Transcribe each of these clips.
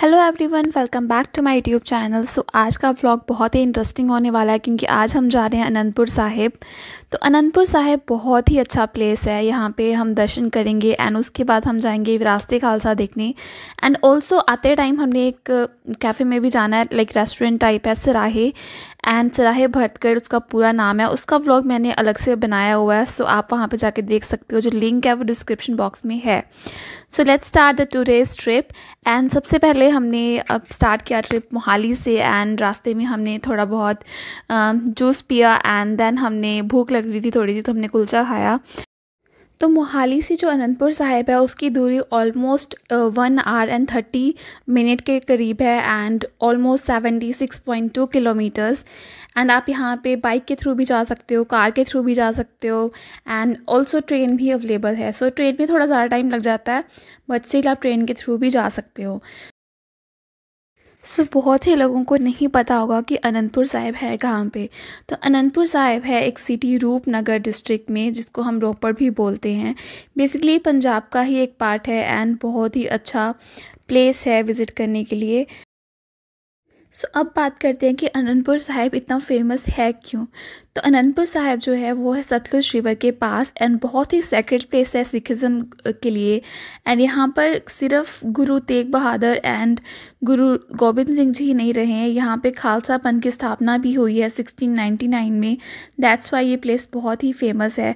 Hello everyone welcome back to my YouTube channel so आज का vlog बहुत ही interesting होने वाला है क्योंकि आज हम जा रहे हैं अनंतपुर साहिब। तो अनंतपुर साहिब बहुत ही अच्छा प्लेस है। यहाँ पे हम दर्शन करेंगे एंड उसके बाद हम जाएँगे विरासत खालसा देखने। एंड ऑल्सो आते टाइम हमने एक कैफ़े में भी जाना है लाइक रेस्टोरेंट टाइप है, सराहे। एंड सराहे भरतकर उसका पूरा नाम है। उसका व्लॉग मैंने अलग से बनाया हुआ है सो आप वहाँ पे जाके देख सकते हो। जो लिंक है वो डिस्क्रिप्शन बॉक्स में है। So let's start the two days trip and सबसे पहले हमने अब स्टार्ट किया ट्रिप मोहाली से एंड रास्ते में हमने थोड़ा बहुत जूस पिया एंड देन हमने भूख लग रही थी थोड़ी सी तो हमने कुलचा खाया। तो मोहाली से जो अनंतपुर साहिब है उसकी दूरी almost one hour and thirty minute के करीब है and almost seventy six point two kilometres and आप यहाँ पे बाइक के थ्रू भी जा सकते हो कार के थ्रू भी जा सकते हो एंड ऑल्सो ट्रेन भी अवेलेबल है. सो so, ट्रेन में थोड़ा ज़्यादा टाइम लग जाता है बट स्टिल आप ट्रेन के थ्रू भी जा सकते हो. सो बहुत से लोगों को नहीं पता होगा कि अनंतपुर साहिब है कहाँ पे। तो अनंतपुर साहिब है एक सिटी रूपनगर डिस्ट्रिक्ट में, जिसको हम रोपड़ भी बोलते हैं। बेसिकली पंजाब का ही एक पार्ट है एंड बहुत ही अच्छा प्लेस है विज़िट करने के लिए। सो so, अब बात करते हैं कि अनंतपुर साहिब इतना फ़ेमस है क्यों? तो अनंतपुर साहिब जो है वो है सतलुज रिवर के पास एंड बहुत ही सेक्रेट प्लेस है सिखिज़म के लिए। एंड यहाँ पर सिर्फ़ गुरु तेग बहादुर एंड गुरु गोबिंद सिंह जी ही नहीं रहे हैं। यहाँ पे खालसा पंथ की स्थापना भी हुई है 1699 में। दैट्स वाई ये प्लेस बहुत ही फ़ेमस है।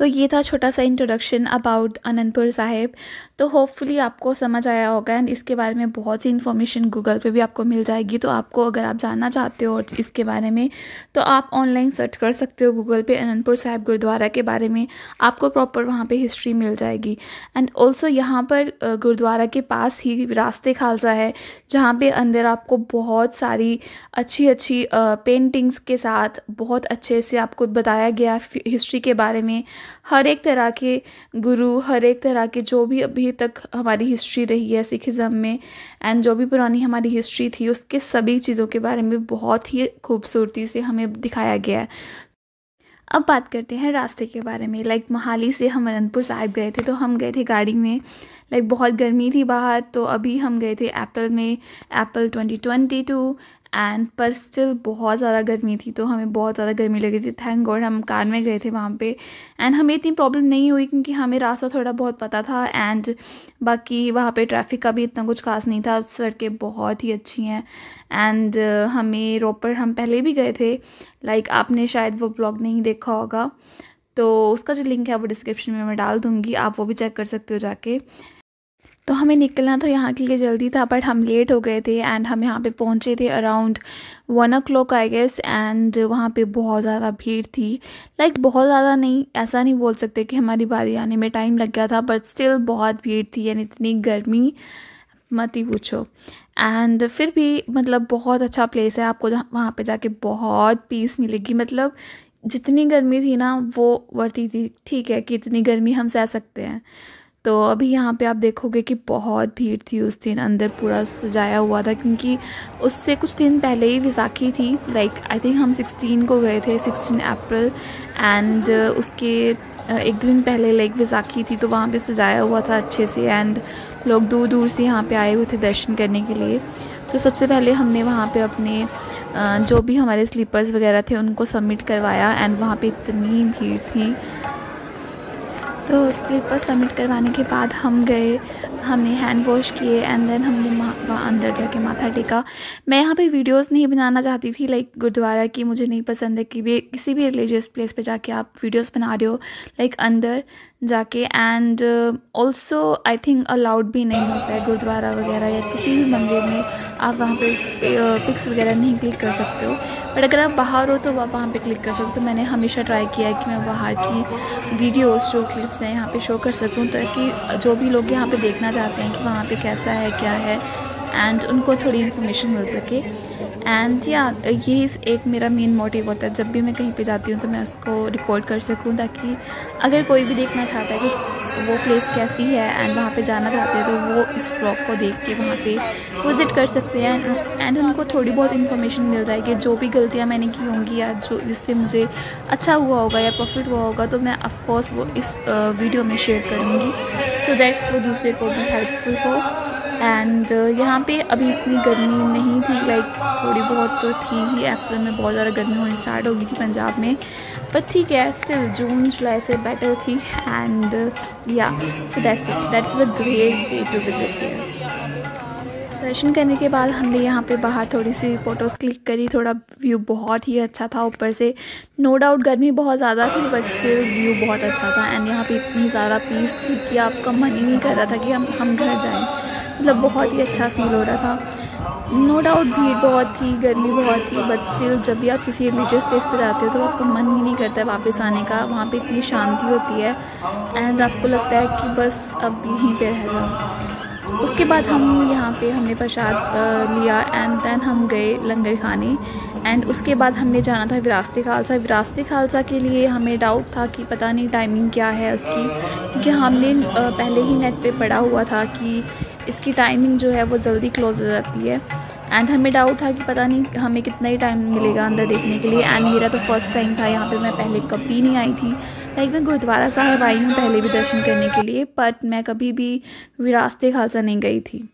तो ये था छोटा सा इंट्रोडक्शन अबाउट अनंतपुर साहिब। तो होपफुली आपको समझ आया होगा एंड इसके बारे में बहुत सी इन्फॉर्मेशन गूगल पे भी आपको मिल जाएगी। तो आपको अगर आप जानना चाहते हो इसके बारे में तो आप ऑनलाइन सर्च कर सकते हो गूगल पे अनंतपुर साहिब गुरुद्वारा के बारे में। आपको प्रॉपर वहाँ पर हिस्ट्री मिल जाएगी। एंड ऑल्सो यहाँ पर गुरुद्वारा के पास ही रास्ते खालसा है, जहाँ पर अंदर आपको बहुत सारी अच्छी अच्छी पेंटिंग्स के साथ बहुत अच्छे से आपको बताया गया हिस्ट्री के बारे में। हर एक तरह के गुरु, हर एक तरह के जो भी अभी तक हमारी हिस्ट्री रही है सिखिज़म में एंड जो भी पुरानी हमारी हिस्ट्री थी, उसके सभी चीज़ों के बारे में बहुत ही खूबसूरती से हमें दिखाया गया है। अब बात करते हैं रास्ते के बारे में। लाइक मोहाली से हम अनंतपुर साहिब गए थे तो हम गए थे गाड़ी में। लाइक बहुत गर्मी थी बाहर तो अभी हम गए थे एप्पल में April twenty twenty two and पर स्टिल बहुत ज़्यादा गर्मी थी तो हमें बहुत ज़्यादा गर्मी लगी थी। थैंक गॉड हम कार में गए थे वहाँ पे। एंड हमें इतनी प्रॉब्लम नहीं हुई क्योंकि हमें रास्ता थोड़ा बहुत पता था एंड बाकी वहाँ पे ट्रैफ़िक का भी इतना कुछ खास नहीं था। सड़कें बहुत ही अच्छी हैं एंड हमें रोपर हम पहले भी गए थे। लाइक like, आपने शायद वो ब्लॉग नहीं देखा होगा। तो उसका जो लिंक है वो डिस्क्रिप्शन में मैं डाल दूँगी आप वो भी चेक कर सकते हो जाके। तो हमें निकलना तो यहाँ के लिए जल्दी था बट हम लेट हो गए थे एंड हम यहाँ पे पहुँचे थे around one o'clock I guess and वहाँ पे बहुत ज़्यादा भीड़ थी। लाइक like, बहुत ज़्यादा नहीं ऐसा नहीं बोल सकते कि हमारी बारी आने में टाइम लग गया था बट स्टिल बहुत भीड़ थी यानी इतनी गर्मी मत ही पूछो। एंड फिर भी मतलब बहुत अच्छा प्लेस है आपको वहाँ पे जाके बहुत पीस मिलेगी। मतलब जितनी गर्मी थी ना वो वर्ती थी। ठीक है कि इतनी गर्मी हम सह सकते हैं। तो अभी यहाँ पे आप देखोगे कि बहुत भीड़ थी उस दिन, अंदर पूरा सजाया हुआ था क्योंकि उससे कुछ दिन पहले ही विसाखी थी। लाइक आई थिंक हम 16 को गए थे 16 अप्रैल एंड उसके एक दिन पहले लाइक विसाखी थी तो वहाँ पे सजाया हुआ था अच्छे से एंड लोग दूर दूर से यहाँ पे आए हुए थे दर्शन करने के लिए। तो सबसे पहले हमने वहाँ पे अपने जो भी हमारे स्लीपर्स वगैरह थे, उनको सबमिट करवाया एंड वहाँ पे इतनी भीड़ थी। तो स्लीपर सबमिट करवाने के बाद हम गए, हमने हैंड वॉश किए एंड देन हमने वहाँ अंदर जाके माथा टेका। मैं यहाँ पे वीडियोस नहीं बनाना चाहती थी लाइक गुरुद्वारा की मुझे नहीं पसंद है कि भी, किसी भी रिलीजियस प्लेस पे जाके आप वीडियोस बना रहे हो लाइक अंदर जाके and also I think allowed भी नहीं होता है गुरुद्वारा वगैरह या किसी भी मंदिर में। आप वहाँ पे पिक्स वगैरह नहीं क्लिक कर सकते हो। बट अगर आप बाहर हो तो आप वहाँ पे क्लिक कर सकते हो। तो मैंने हमेशा ट्राई किया है कि मैं बाहर की वीडियोस जो क्लिप्स हैं यहाँ पे शो कर सकूँ, ताकि जो भी लोग यहाँ पे देखना चाहते हैं कि वहाँ पे कैसा है, क्या है एंड उनको थोड़ी इन्फॉर्मेशन मिल सके। एंड या ये एक मेरा मेन मोटिव होता है। जब भी मैं कहीं पे जाती हूँ तो मैं उसको रिकॉर्ड कर सकूँ ताकि अगर कोई भी देखना चाहता है कि वो प्लेस कैसी है एंड वहाँ पे जाना चाहते हैं तो वो इस ब्लॉग को देख के वहाँ पे विज़िट कर सकते हैं। एंड उनको थोड़ी बहुत इन्फॉर्मेशन मिल जाएगी। जो भी गलतियाँ मैंने की होंगी या जो इससे मुझे अच्छा हुआ होगा या प्रॉफिट हुआ होगा तो मैं ऑफ़कोर्स वो इस वीडियो में शेयर करूँगी। सो दैट वो दूसरे को भी हेल्पफुल हो। एंड यहाँ पे अभी इतनी गर्मी नहीं थी लाइक थोड़ी बहुत तो थी ही अप्रैल में बहुत ज़्यादा गर्मी होनी स्टार्ट हो गई थी पंजाब में। बट ठीक है स्टिल जून जुलाई से बेटर थी and yeah so that's that is a great day to visit here दर्शन करने के बाद हमने यहाँ पे बाहर थोड़ी सी फ़ोटोज़ क्लिक करी, थोड़ा व्यू बहुत ही अच्छा था ऊपर से। नो डाउट गर्मी बहुत ज़्यादा थी बट स्टिल व्यू बहुत अच्छा था एंड यहाँ पे इतनी ज़्यादा पीस थी कि आपका मन ही नहीं कर रहा था कि हम हम घर जाएँ। मतलब बहुत ही अच्छा फील हो रहा था। नो डाउट भीड़ बहुत थी, गर्मी बहुत थी बट स्टिल जब भी आप किसी रिलीजियस प्लेस पे जाते हो तो आपका मन ही नहीं करता है वापस आने का। वहाँ पे इतनी शांति होती है एंड आपको लगता है कि बस अब यहीं पे रह जाओ उसके बाद हम यहाँ पे हमने प्रसाद लिया एंड देन हम गए लंगर खाने एंड उसके बाद हमने जाना था विरासत खालसा। विरासत खालसा के लिए हमें डाउट था कि पता नहीं टाइमिंग क्या है उसकी, क्योंकि हमने पहले ही नेट पे पढ़ा हुआ था कि इसकी टाइमिंग जो है वो जल्दी क्लोज हो जाती है। एंड हमें डाउट था कि पता नहीं हमें कितना ही टाइम मिलेगा अंदर देखने के लिए। एंड मेरा तो फ़र्स्ट टाइम था, यहाँ पे मैं पहले कभी नहीं आई थी। लाइक मैं गुरुद्वारा साहब आई हूँ पहले भी दर्शन करने के लिए बट मैं कभी भी विरासत खालसा नहीं गई थी।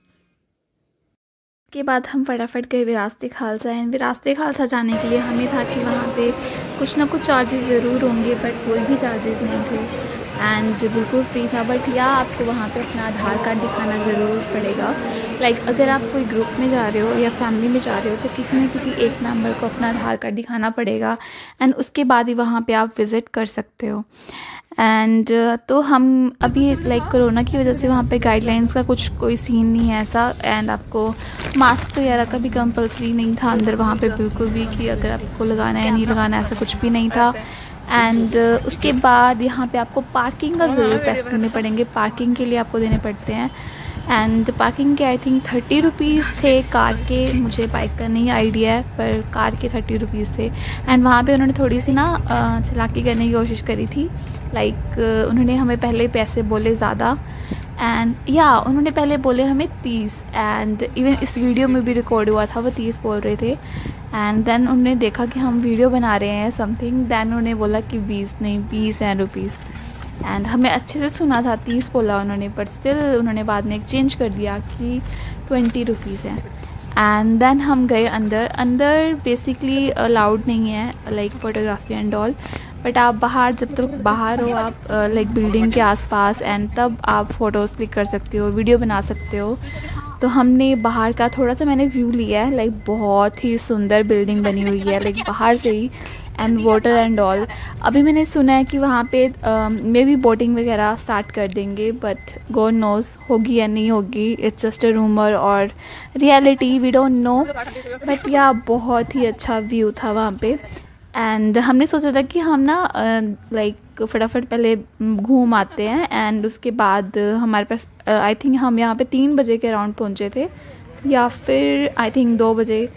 के बाद हम फटाफट गए विरासत खालसा। एंड विरासत खालसा जाने के लिए हमें था कि वहाँ पे कुछ ना कुछ चार्जेस ज़रूर होंगे बट कोई भी चार्जेस नहीं थे। एंड बिल्कुल फ्री था बट या आपको वहाँ पे अपना आधार कार्ड दिखाना ज़रूर पड़ेगा। लाइक like, अगर आप कोई ग्रुप में जा रहे हो या फैमिली में जा रहे हो तो किसी न किसी एक मेंबर को अपना आधार कार्ड दिखाना पड़ेगा। एंड उसके बाद ही वहाँ पे आप विज़िट कर सकते हो। एंड uh, तो हम अभी लाइक कोरोना की वजह से वहाँ पे गाइडलाइंस का कुछ कोई सीन नहीं है ऐसा। एंड आपको मास्क वगैरह का भी कंपलसरी नहीं था अंदर वहाँ पे बिल्कुल भी कि अगर आपको लगाना है नहीं लगाना ऐसा कुछ भी नहीं था। एंड uh, उसके बाद यहाँ पे आपको पार्किंग का ज़रूर पैसे देने पड़ेंगे। पार्किंग के लिए आपको देने पड़ते हैं। एंड पार्किंग के आई थिंक थर्टी रुपीज़ थे। कार के मुझे बाइक का नहीं आइडिया है पर कार के थर्टी रुपीज़ थे। एंड वहाँ पे उन्होंने थोड़ी सी ना चलाकी करने की कोशिश करी थी। लाइक like, उन्होंने हमें पहले पैसे बोले ज़्यादा। एंड या उन्होंने पहले बोले हमें तीस एंड इवन इस वीडियो में भी रिकॉर्ड हुआ था, वो तीस बोल रहे थे। एंड देन उन्होंने देखा कि हम वीडियो बना रहे हैं समथिंग देन उन्होंने बोला कि बीस नहीं, बीस हैं रुपीज़ एंड हमें अच्छे से सुना था, तीस बोला उन्होंने बट स्टिल उन्होंने बाद में चेंज कर दिया कि ट्वेंटी रुपीज़ है। एंड देन हम गए अंदर अंदर बेसिकली अलाउड नहीं है like photography and all but आप बाहर, जब तक तो बाहर हो, आप लाइक बिल्डिंग के आसपास एंड तब आप फ़ोटोज़ क्लिक कर सकते हो वीडियो बना सकते हो। तो हमने बाहर का थोड़ा सा मैंने व्यू लिया है लाइक बहुत ही सुंदर बिल्डिंग बनी हुई है लाइक बाहर से ही एंड वाटर एंड ऑल अभी मैंने सुना है कि वहाँ पे मे भी बोटिंग वगैरह स्टार्ट कर देंगे बट गॉड नोज़ होगी या नहीं होगी इट्स जस्ट अ रूमर और reality we don't know but yeah बहुत ही अच्छा व्यू था वहाँ पे। एंड हमने सोचा था कि हम ना लाइक फटाफट पहले घूम आते हैं एंड उसके बाद हमारे पास आई थिंक हम यहाँ पे तीन बजे के अराउंड पहुँचे थे या फिर आई थिंक दो बजे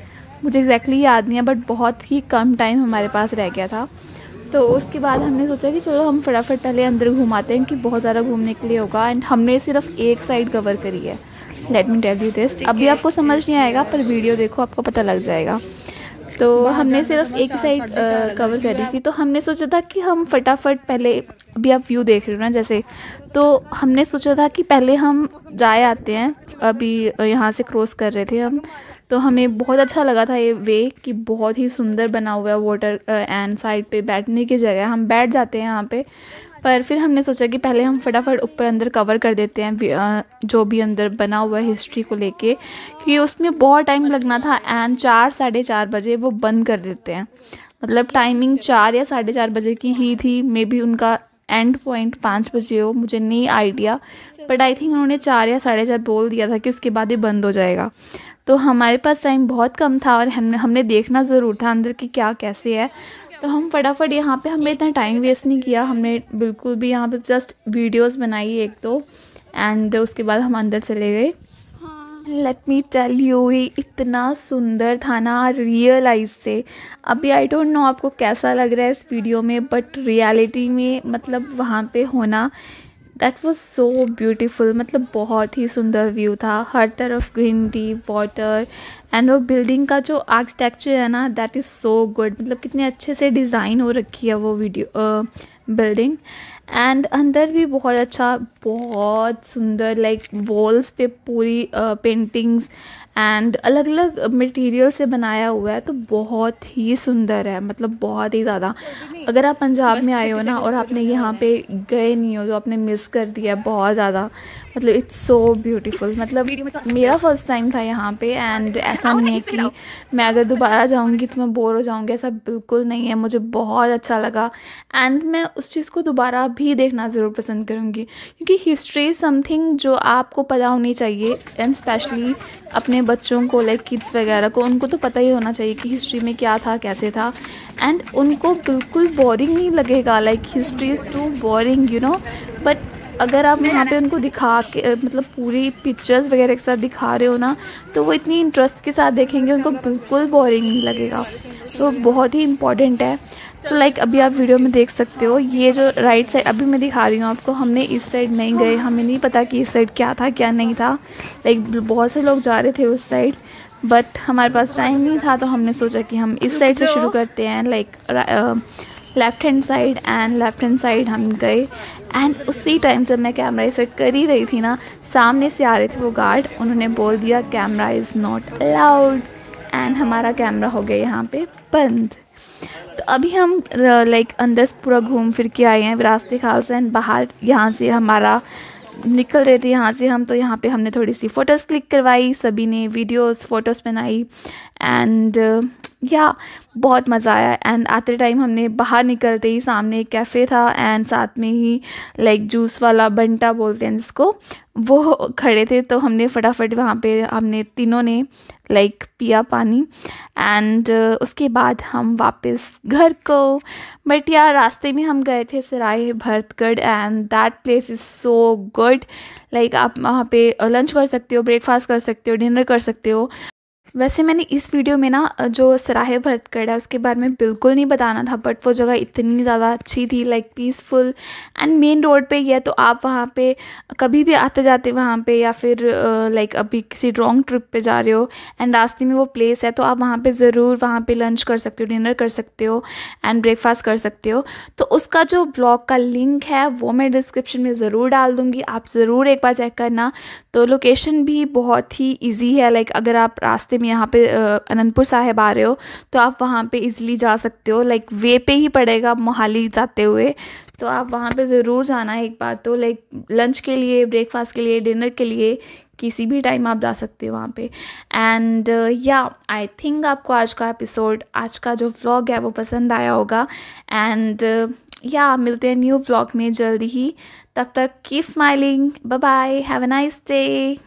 मुझे एग्जैक्टली exactly याद नहीं है बट बहुत ही कम टाइम हमारे पास रह गया था। तो उसके बाद हमने सोचा कि चलो हम फटाफट पहले अंदर घुमाते हैं कि बहुत ज़्यादा घूमने के लिए होगा एंड हमने सिर्फ़ एक साइड कवर करी है। Let me tell you this अभी आपको समझ नहीं आएगा पर वीडियो देखो आपको पता लग जाएगा। तो हमने सिर्फ़ एक साइड कवर करी थी। तो हमने सोचा था कि हम फटाफट पहले अभी आप व्यू देख रहे हो ना जैसे। तो हमने सोचा था कि पहले हम जाए आते हैं। अभी यहाँ से क्रॉस कर रहे थे हम। तो हमें बहुत अच्छा लगा था ये वे कि बहुत ही सुंदर बना हुआ है वाटर एंड साइड पे बैठने की जगह। हम बैठ जाते हैं यहाँ पे। पर फिर हमने सोचा कि पहले हम फटाफट ऊपर अंदर कवर कर देते हैं जो भी अंदर बना हुआ है हिस्ट्री को लेके, क्योंकि उसमें बहुत टाइम लगना था एंड चार, साढ़े चार बजे वो बंद कर देते हैं। मतलब टाइमिंग चार या साढ़े चार बजे की ही थी मे बी उनका एंड पॉइंट पाँच बजे हो, मुझे नहीं आइडिया बट आई थिंक उन्होंने चार या साढ़े चार बोल दिया था कि उसके बाद ही बंद हो जाएगा। तो हमारे पास टाइम बहुत कम था और हमने हमने देखना ज़रूर था अंदर कि क्या कैसे है। तो हम फटाफट यहाँ पे, हमने इतना टाइम वेस्ट नहीं किया। हमने बिल्कुल भी यहाँ पे जस्ट वीडियोस बनाई एक दो एंड उसके बाद हम अंदर चले गए। लेट मी टेल यू ये इतना सुंदर था ना रियल आइज़ से। अभी आई डोंट नो आपको कैसा लग रहा है इस वीडियो में बट रियलिटी में मतलब वहाँ पे होना दैट वॉज़ सो ब्यूटिफुल मतलब बहुत ही सुंदर व्यू था। हर तरफ़ ग्रीनरी वाटर एंड वो बिल्डिंग का जो आर्किटेक्चर है ना दैट इज़ सो गुड मतलब कितने अच्छे से डिज़ाइन हो रखी है वो वीडियो बिल्डिंग एंड अंदर भी बहुत अच्छा बहुत सुंदर लाइक वॉल्स पे पूरी पेंटिंग्स एंड अलग अलग मटेरियल से बनाया हुआ है तो बहुत ही सुंदर है। मतलब बहुत ही ज़्यादा। अगर आप पंजाब में आए हो ना और आपने यहाँ पे गए नहीं हो तो आपने मिस कर दिया है बहुत ज़्यादा। मतलब इट्स सो ब्यूटीफुल मतलब मेरा फ़र्स्ट टाइम था यहाँ पे एंड ऐसा नहीं है कि मैं अगर दोबारा जाऊँगी तो मैं बोर हो जाऊँगी ऐसा बिल्कुल नहीं है। मुझे बहुत अच्छा लगा। एंड मैं उस चीज़ को दोबारा भी देखना ज़रूर पसंद करूँगी क्योंकि हिस्ट्री समथिंग जो आपको पता होनी चाहिए एंड स्पेशली अपने बच्चों को लाइक किड्स वगैरह को, उनको तो पता ही होना चाहिए कि हिस्ट्री में क्या था, कैसे था। एंड उनको बिल्कुल बोरिंग नहीं लगेगा like history is too boring you know but अगर आप वहाँ पे उनको दिखा के मतलब पूरी पिक्चर्स वगैरह के साथ दिखा रहे हो ना तो वो इतनी इंटरेस्ट के साथ देखेंगे, उनको बिल्कुल बोरिंग नहीं लगेगा। तो बहुत ही इंपॉर्टेंट है। तो लाइक अभी आप वीडियो में देख सकते हो ये जो राइट साइड अभी मैं दिखा रही हूँ आपको हमने इस साइड नहीं गए हमें नहीं पता कि इस साइड क्या था क्या नहीं था। लाइक बहुत से लोग जा रहे थे उस साइड बट हमारे पास टाइम नहीं था तो हमने सोचा कि हम इस साइड से शुरू करते हैं like left hand side and left hand side हम गए। एंड उसी टाइम जब मैं कैमरा सेट कर ही रही थी ना सामने से आ रहे थे वो गार्ड उन्होंने बोल दिया camera is not allowed and हमारा कैमरा हो गया यहाँ पे बंद। तो अभी हम लाइक अंदर से पूरा घूम फिर के आए हैं, रास्ते खास एंड बाहर यहाँ से हमारा निकल रहे थे यहाँ से हम तो यहाँ पे हमने थोड़ी सी फ़ोटोज़ क्लिक करवाई, सभी ने वीडियोस फ़ोटोज़ बनाई एंड या बहुत मज़ा आया. एंड आते टाइम हमने बाहर निकलते ही सामने एक कैफ़े था एंड साथ में ही लाइक जूस वाला बंटा बोलते हैं जिसको, वो खड़े थे. तो हमने फटाफट वहाँ पे हमने तीनों ने लाइक पिया पानी. एंड उसके बाद हम वापस घर को बट यार रास्ते में हम गए थे Sarai Bharatgarh. And that place is so good like आप वहाँ पे लंच कर सकते हो ब्रेकफास्ट कर सकते हो डिनर कर सकते हो. वैसे मैंने इस वीडियो में ना जो सराहे भरतगढ़ है, उसके बारे में बिल्कुल नहीं बताना था बट वो जगह इतनी ज़्यादा अच्छी थी like peaceful and main road पे ही है तो आप वहाँ पे कभी भी आते जाते वहाँ पे या फिर लाइक अभी किसी रॉन्ग ट्रिप पे जा रहे हो एंड रास्ते में वो प्लेस है तो आप वहाँ पे ज़रूर वहाँ पे लंच कर सकते हो डिनर कर सकते हो एंड ब्रेकफास्ट कर सकते हो। तो उसका जो ब्लॉग का लिंक है, वो मैं डिस्क्रिप्शन में ज़रूर डाल दूँगी, आप ज़रूर एक बार चेक करना। तो लोकेशन भी बहुत ही ईजी है लाइक अगर आप रास्ते में यहाँ पे अनंतपुर साहिब आ रहे हो तो आप वहाँ पे इजीली जा सकते हो। लाइक वे पे ही पड़ेगा मोहाली जाते हुए। तो आप वहाँ पे ज़रूर जाना एक बार तो लाइक लंच के लिए ब्रेकफास्ट के लिए डिनर के लिए किसी भी टाइम आप जा सकते हो वहाँ पे। एंड या आई थिंक आपको आज का एपिसोड आज का जो व्लॉग है वो पसंद आया होगा। एंड या uh, मिलते हैं न्यू व्लॉग में जल्दी ही। तब तक keep smiling bye bye have a nice day